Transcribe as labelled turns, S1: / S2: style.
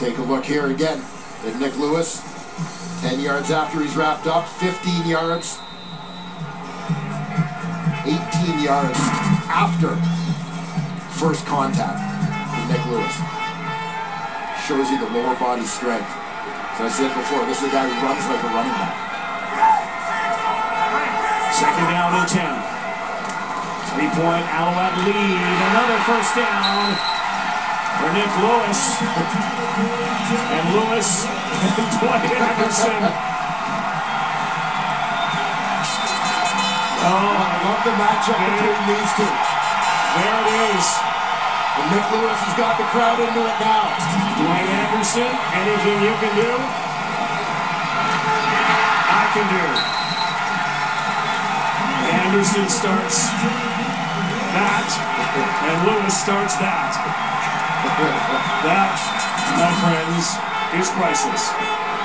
S1: Take a look here again at Nik Lewis. 10 yards after he's wrapped up, 15 yards, 18 yards after first contact with Nik Lewis. Shows you the lower body strength. So I said before, this is a guy who runs like a running back.
S2: Second down and 10. Three-point Alouette lead. Another first down for Nik Lewis. And Lewis and Dwight Anderson. Oh,
S1: I love the matchup between these two.
S2: there it is.
S1: And Nik Lewis has got the crowd into it now.
S2: Dwight Anderson, anything you can do, I can do. Anderson starts that, and Lewis starts that. That, my friends, is priceless.